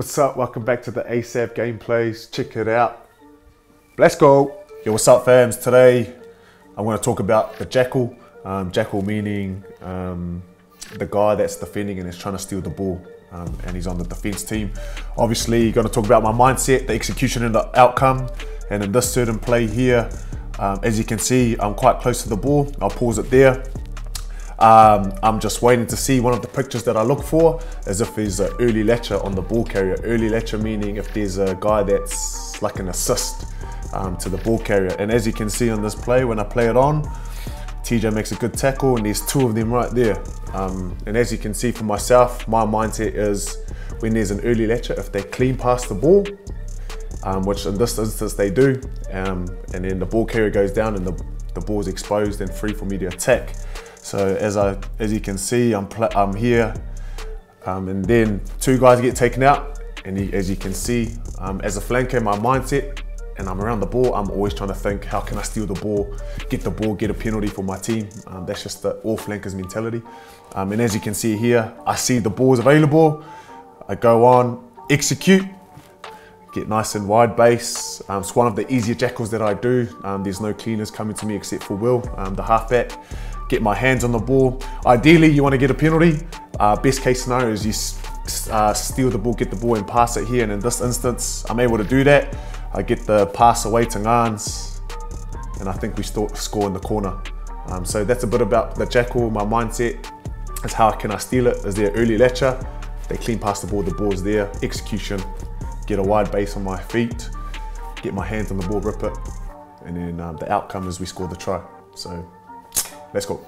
What's up? Welcome back to the ASAV gameplays. Check it out. Let's go. Yo, what's up, fams? Today I'm going to talk about the Jackal. Um, Jackal meaning um, the guy that's defending and is trying to steal the ball. Um, and he's on the defense team. Obviously, going to talk about my mindset, the execution, and the outcome. And in this certain play here, um, as you can see, I'm quite close to the ball. I'll pause it there. Um, I'm just waiting to see one of the pictures that I look for, as if there's an early latcher on the ball carrier. Early latcher meaning if there's a guy that's like an assist um, to the ball carrier. And as you can see on this play, when I play it on, TJ makes a good tackle and there's two of them right there. Um, and as you can see for myself, my mindset is when there's an early latcher, if they clean past the ball, um, which in this instance they do, um, and then the ball carrier goes down and the, the is exposed and free for me to attack. So as I, as you can see, I'm, I'm here, um, and then two guys get taken out. And he, as you can see, um, as a flanker, my mindset, and I'm around the ball, I'm always trying to think, how can I steal the ball, get the ball, get a penalty for my team. Um, that's just the all flankers mentality. Um, and as you can see here, I see the balls available. I go on, execute, get nice and wide base. Um, it's one of the easier jackals that I do. Um, there's no cleaners coming to me except for Will, um, the halfback get my hands on the ball. Ideally, you want to get a penalty. Uh, best case scenario is you uh, steal the ball, get the ball and pass it here. And in this instance, I'm able to do that. I get the pass away to Ngans and I think we score in the corner. Um, so that's a bit about the Jackal, my mindset is how can I steal it? Is there early latcher? They clean past the ball, the ball's there. Execution, get a wide base on my feet, get my hands on the ball, rip it. And then um, the outcome is we score the try. So Let's go.